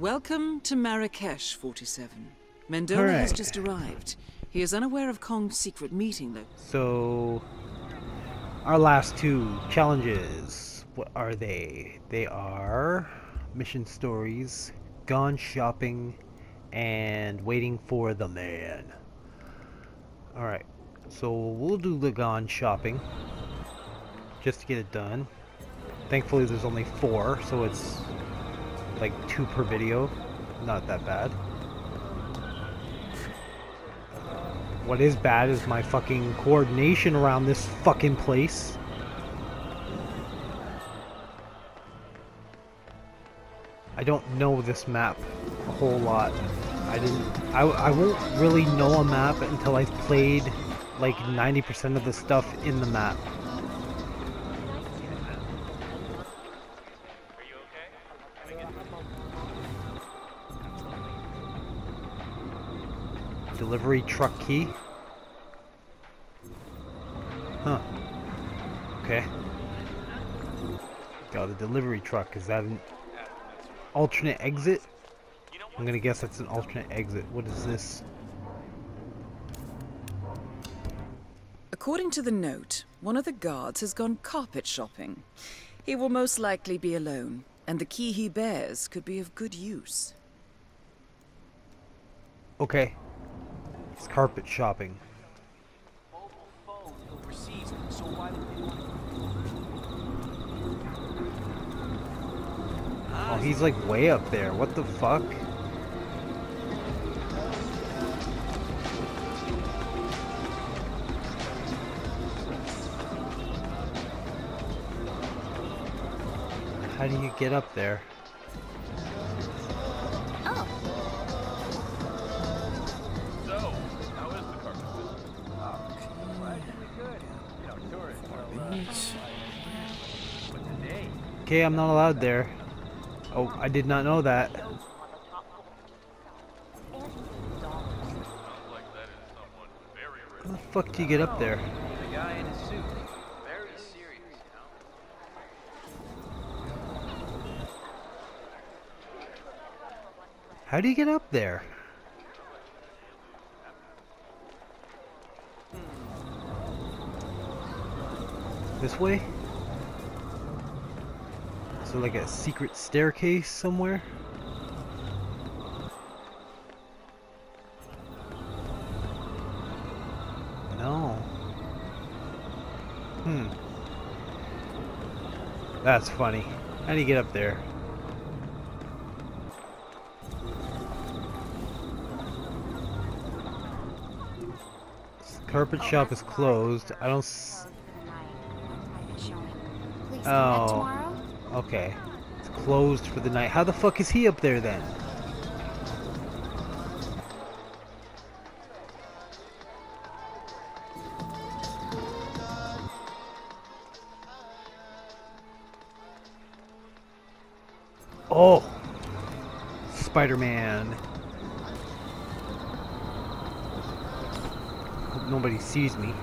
Welcome to Marrakesh, 47. Mendola has just arrived. He is unaware of Kong's secret meeting, though. So, our last two challenges, what are they? They are mission stories, gone shopping, and waiting for the man. Alright, so we'll do the gone shopping, just to get it done. Thankfully there's only four, so it's like two per video. Not that bad. What is bad is my fucking coordination around this fucking place. I don't know this map a whole lot. I didn't. I, I won't really know a map until I've played like 90% of the stuff in the map. Delivery truck key. Huh. Okay. Got a delivery truck. Is that an alternate exit? I'm gonna guess that's an alternate exit. What is this? According to the note, one of the guards has gone carpet shopping. He will most likely be alone, and the key he bears could be of good use. Okay. It's carpet shopping. Oh, he's like way up there. What the fuck? How do you get up there? Okay, I'm not allowed there. Oh, I did not know that. How the fuck do you get up there? The guy in his suit, very serious, you know? How do you get up there? This way? So like a secret staircase somewhere? No. Hmm. That's funny. How do you get up there? Carpet shop is closed. I don't. S Please come back Oh. Okay. It's closed for the night. How the fuck is he up there then? Oh! Spider-Man. Hope nobody sees me.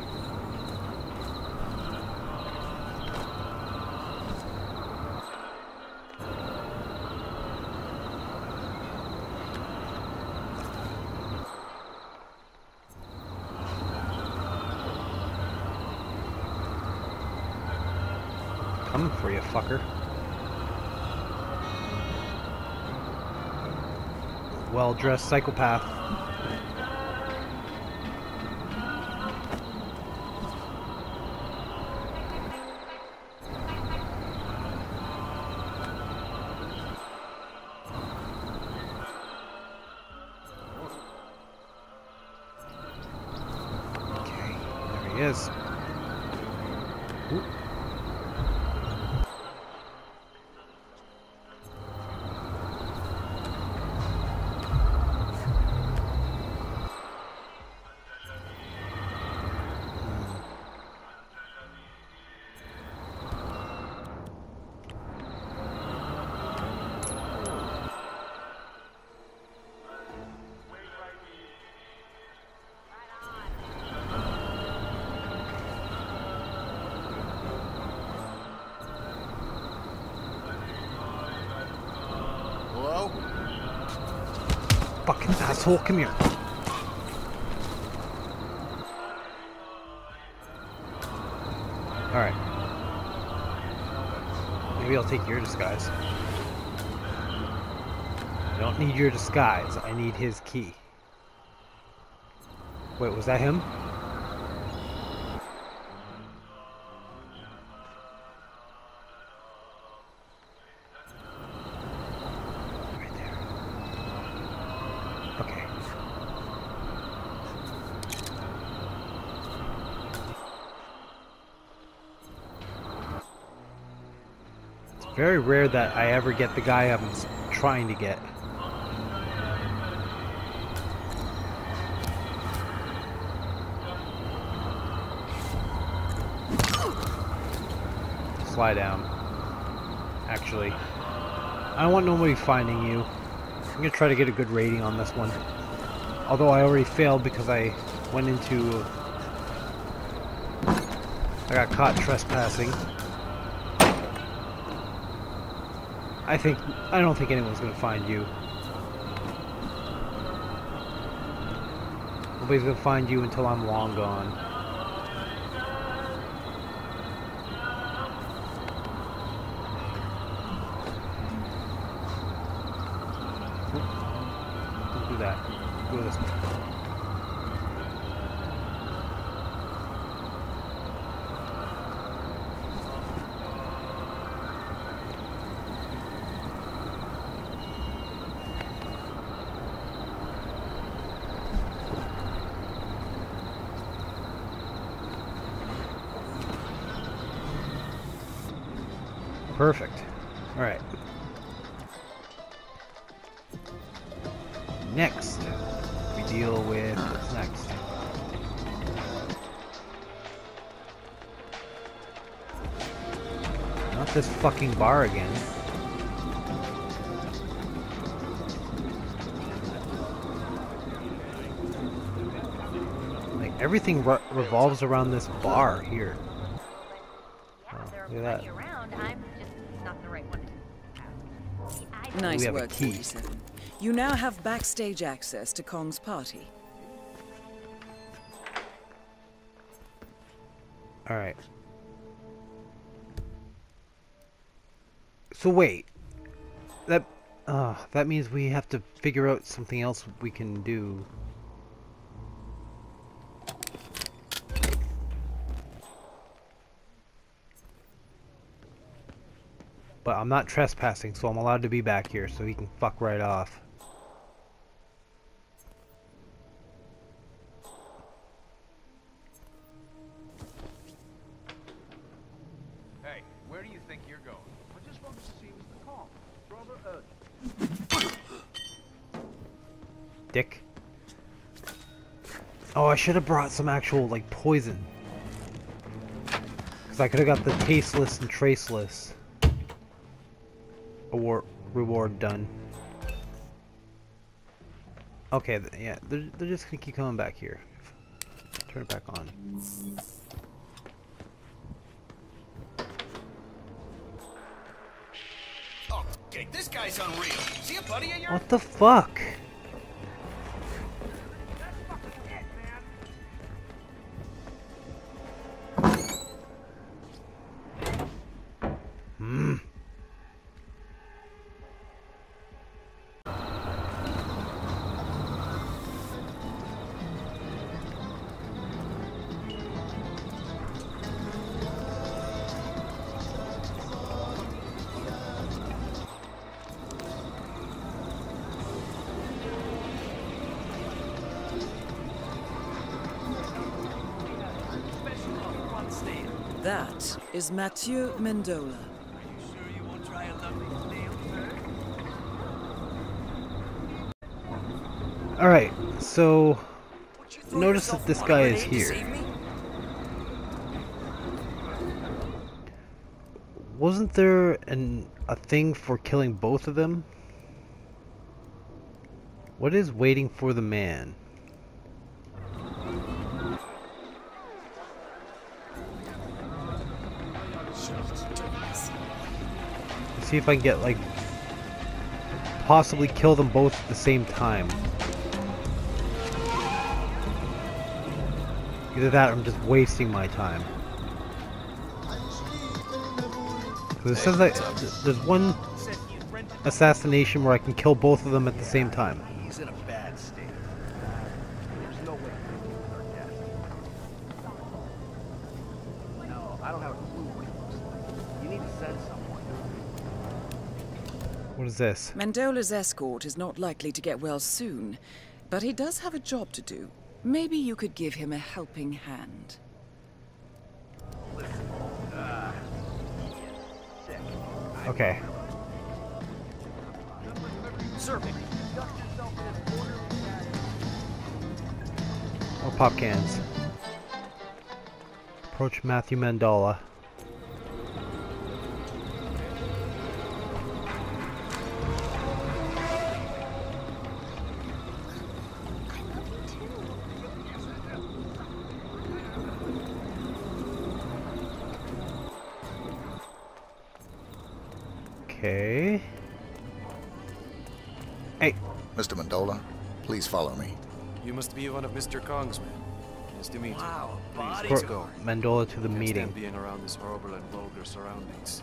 Coming for you, fucker. Well-dressed psychopath. Come here. Alright. Maybe I'll take your disguise. I don't need your disguise. I need his key. Wait, was that him? Very rare that I ever get the guy I'm trying to get. Slide down. Actually, I don't want nobody finding you. I'm gonna try to get a good rating on this one. Although I already failed because I went into... I got caught trespassing. I think... I don't think anyone's gonna find you. Nobody's gonna find you until I'm long gone. Don't do that. Go this way. Perfect. Alright. Next, we deal with what's next. Not this fucking bar again. Like everything re revolves around this bar here. Oh, look at that. Nice work, key. 47. You now have backstage access to Kong's party. All right. So wait, that uh, that means we have to figure out something else we can do. But I'm not trespassing, so I'm allowed to be back here, so he can fuck right off. Hey, where do you think you're going? I just want to see Mr. Kong. Rather urgent. Dick. Oh, I should have brought some actual, like, poison. Because I could have got the tasteless and traceless award reward done. Okay, th- yeah, they're, they're just gonna keep coming back here. Turn it back on. Oh, okay, this guy's unreal. Is he a buddy of yours? What the fuck? That is Mathieu Mendola. Are you sure you won't try a lovely nail, sir? Alright, so Would you throw Notice that this guy is here. wasn't there an a thing for killing both of them? What is waiting for the man? See if I can get, like, possibly kill them both at the same time. Either that or I'm just wasting my time. It says that there's one assassination where I can kill both of them at the same time. What is this? Mendola's escort is not likely to get well soon, but he does have a job to do. Maybe you could give him a helping hand. Okay. More pop cans. Approach Matthew Mendola. Okay. Hey, Mr. Mendola, please follow me. You must be one of Mr. Kong's men. Nice to meet Wow, you. body Please, let's go. Mendola to the Can't meeting. being around this horrible and vulgar surroundings.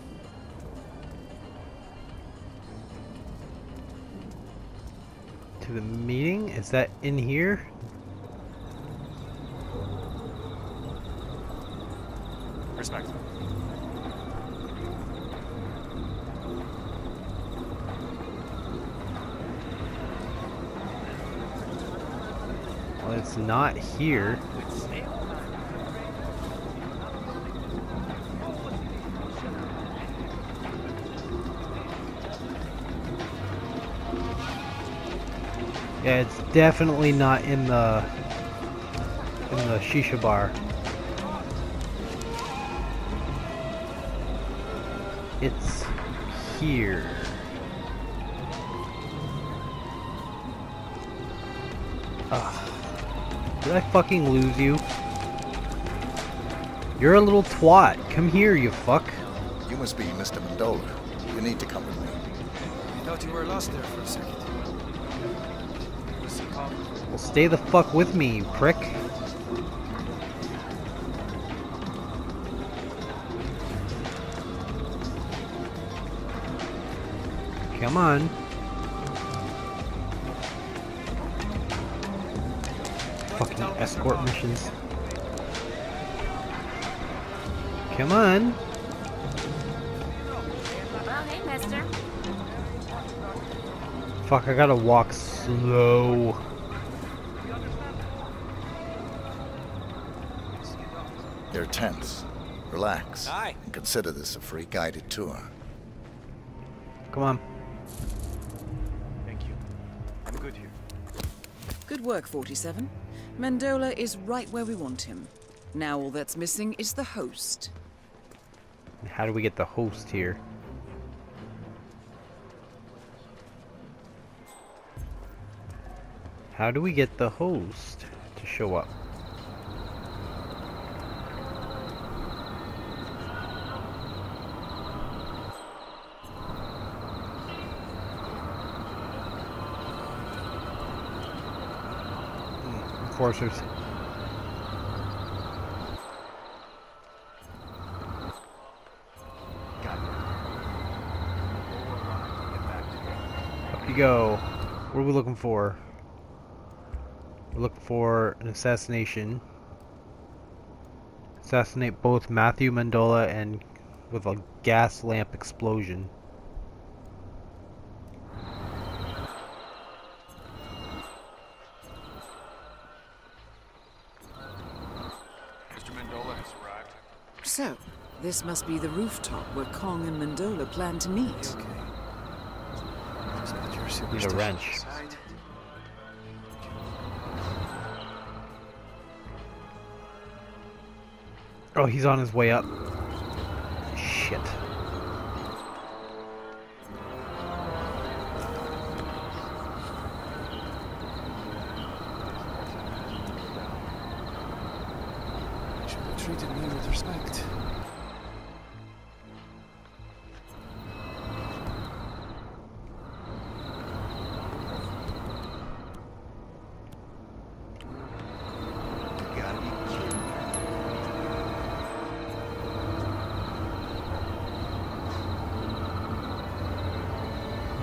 To the meeting? Is that in here? Respect. It's not here. Yeah, it's definitely not in the in the shisha bar. It's here. Did I fucking lose you? You're a little twat. Come here, you fuck. You must be Mr. Mendola. You need to come with me. I thought you were lost there for a second. Well, stay the fuck with me, you prick. Come on. Escort missions. Come on. Well, hey, mister. Fuck, I gotta walk slow. You're tense. Relax. Aye. And consider this a free guided tour. Come on. Thank you. I'm good here. Good work, 47. Mendola is right where we want him. Now all that's missing is the host. How do we get the host here? How do we get the host to show up? Up you go. What are we looking for? We're looking for an assassination. Assassinate both Matthew Mendola and with a gas lamp explosion. Mr. Mendola has arrived. So, this must be the rooftop where Kong and Mendola plan to meet. Just put your Need a wrench. Oh, he's on his way up.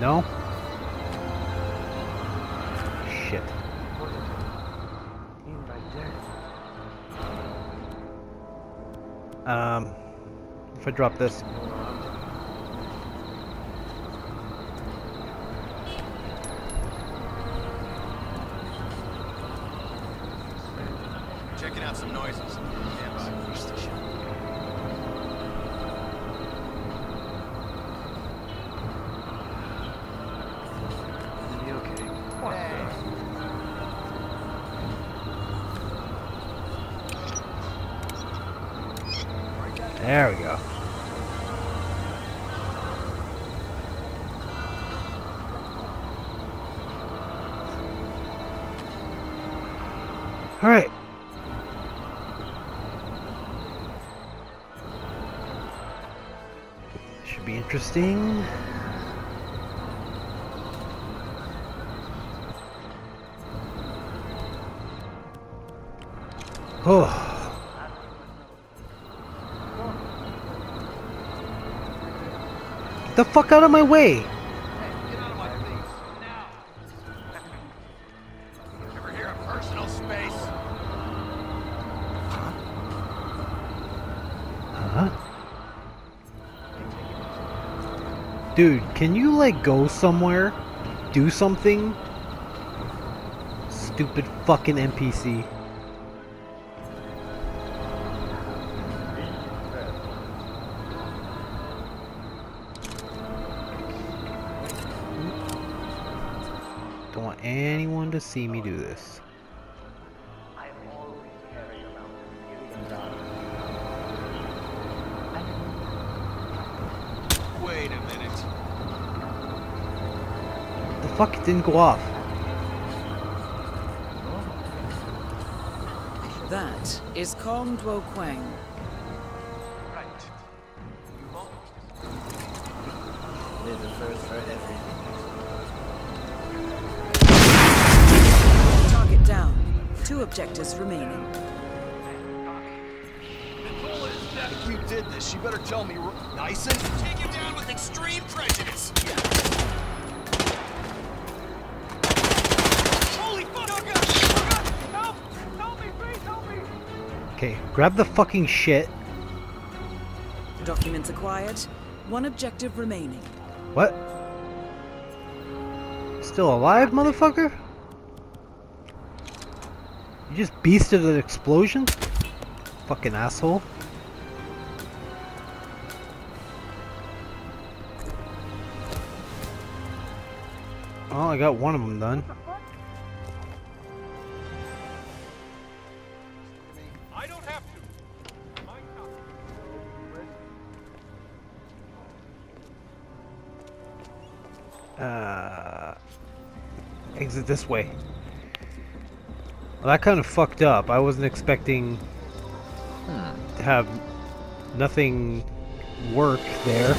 No? Shit. Um, if I drop this. Checking out some noises. Stand by. It'll be okay. There we go. All right. Should be interesting. Oh. Get the fuck out of my way! Dude, can you like go somewhere? Do something? Stupid fucking NPC. See me do this. Wait a minute. The fuck it didn't go off. That is Kong Duo Quang. Objectives remaining. If you did this, you better tell me. Nyson? Take him down with extreme prejudice. Holy fuck! Oh God! Oh God! Help! Help me, please help me! Okay, grab the fucking shit. Documents acquired. One objective remaining. What? Still alive, motherfucker? You just beasted an explosion? Fucking asshole. Oh, I got one of them done. I don't have to. My copy. Uh, exit this way. Well, that kind of fucked up. I wasn't expecting hmm. to have nothing work there.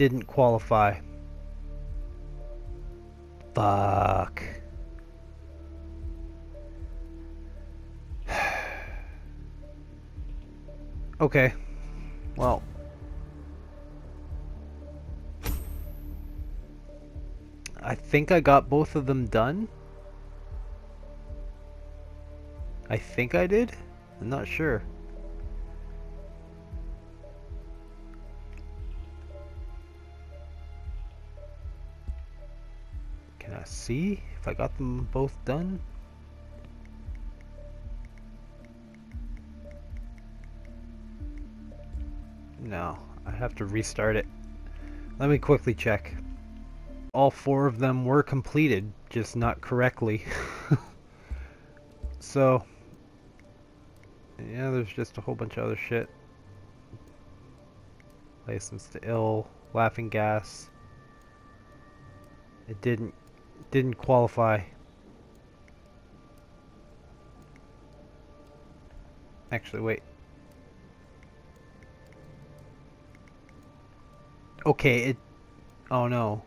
Didn't qualify. Fuck. okay. Well. I think I got both of them done. I think I did. I'm not sure. Can I see if I got them both done? No, I have to restart it. Let me quickly check. All four of them were completed, just not correctly. so, yeah, there's just a whole bunch of other shit. License to ill, laughing gas. It didn't didn't qualify. Actually, wait. Okay, it... Oh no.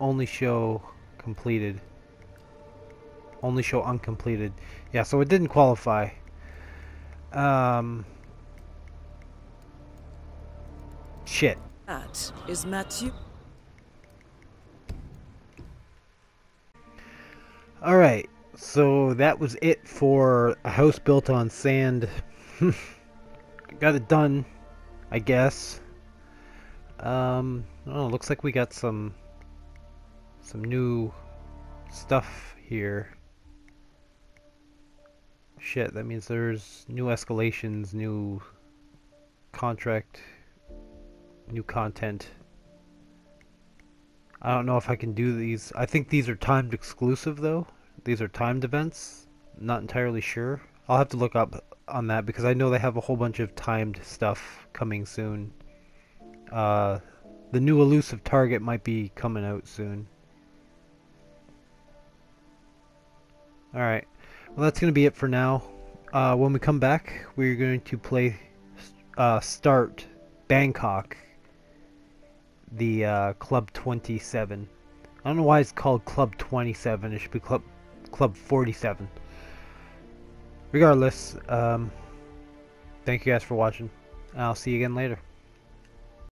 Only show completed. Only show uncompleted. Yeah, so it didn't qualify. Um... Shit. That is Matthew. Alright, so that was it for a house built on sand. got it done, I guess. Um, oh, looks like we got some some new stuff here. Shit, that means there's new escalations, new contract, new content. I don't know if I can do these. I think these are timed exclusive though. These are timed events. Not entirely sure. I'll have to look up on that because I know they have a whole bunch of timed stuff coming soon. Uh, the new elusive target might be coming out soon. Alright. Well, that's going to be it for now. Uh, when we come back, we're going to play uh, Start Bangkok the uh, Club 27. I don't know why it's called Club 27. It should be Club Club 47. Regardless, um, thank you guys for watching. I'll see you again later.